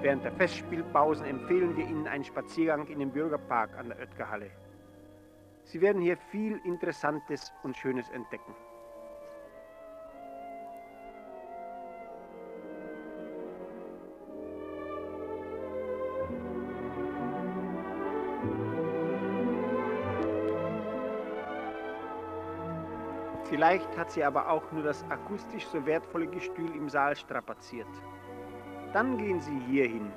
Während der Festspielpausen empfehlen wir Ihnen einen Spaziergang in den Bürgerpark an der Oetkerhalle. Sie werden hier viel Interessantes und Schönes entdecken. Vielleicht hat sie aber auch nur das akustisch so wertvolle Gestühl im Saal strapaziert. Dann gehen Sie hier hin,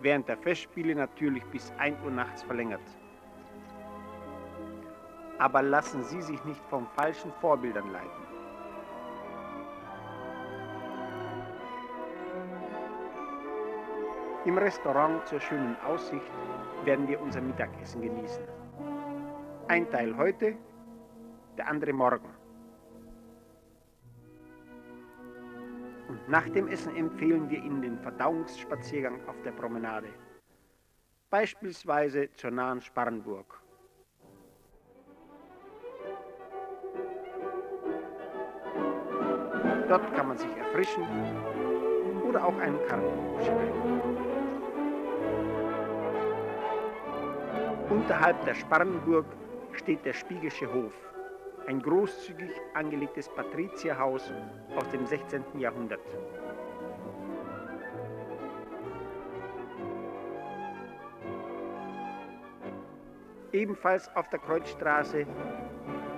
während der Festspiele natürlich bis 1 Uhr nachts verlängert. Aber lassen Sie sich nicht von falschen Vorbildern leiten. Im Restaurant zur schönen Aussicht werden wir unser Mittagessen genießen. Ein Teil heute, der andere morgen. Und nach dem Essen empfehlen wir Ihnen den Verdauungsspaziergang auf der Promenade. Beispielsweise zur nahen Sparrenburg. Dort kann man sich erfrischen oder auch einen Karten spielen. Unterhalb der Sparrenburg steht der Spiegische Hof ein großzügig angelegtes Patrizierhaus aus dem 16. Jahrhundert. Ebenfalls auf der Kreuzstraße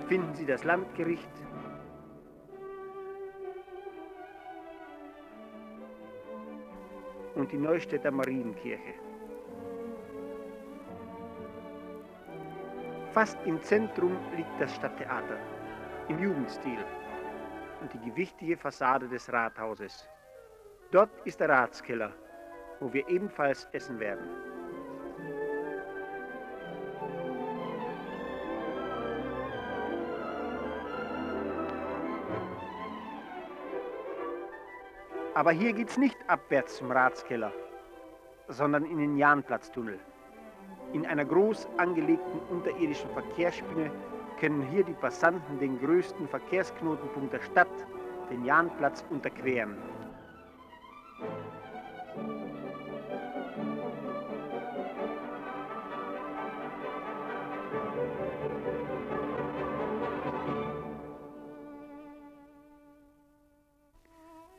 finden Sie das Landgericht, und die Neustädter Marienkirche. Fast im Zentrum liegt das Stadttheater im Jugendstil und die gewichtige Fassade des Rathauses. Dort ist der Ratskeller, wo wir ebenfalls essen werden. Aber hier geht's nicht abwärts zum Ratskeller, sondern in den Jahnplatztunnel. In einer groß angelegten unterirdischen Verkehrsspinne können hier die Passanten den größten Verkehrsknotenpunkt der Stadt, den Jahnplatz, unterqueren.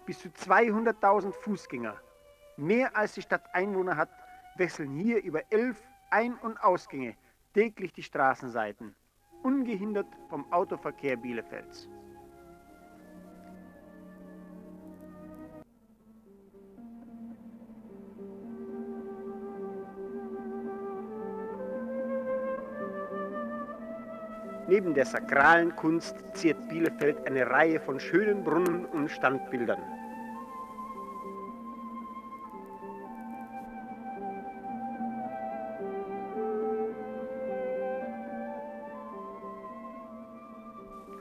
Bis zu 200.000 Fußgänger, mehr als die Stadt Einwohner hat, wechseln hier über elf ein- und Ausgänge, täglich die Straßenseiten, ungehindert vom Autoverkehr Bielefelds. Neben der sakralen Kunst ziert Bielefeld eine Reihe von schönen Brunnen und Standbildern.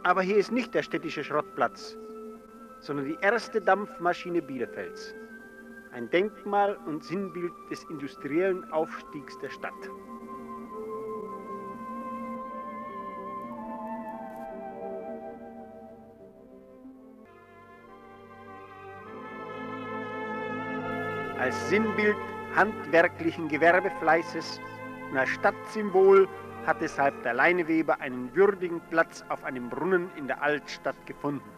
Aber hier ist nicht der städtische Schrottplatz, sondern die erste Dampfmaschine Bielefelds. Ein Denkmal und Sinnbild des industriellen Aufstiegs der Stadt. Als Sinnbild handwerklichen Gewerbefleißes als Stadtsymbol hat deshalb der Leineweber einen würdigen Platz auf einem Brunnen in der Altstadt gefunden.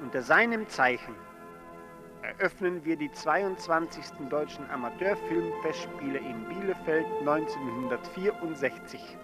Unter seinem Zeichen eröffnen wir die 22. Deutschen Amateurfilmfestspiele in Bielefeld 1964.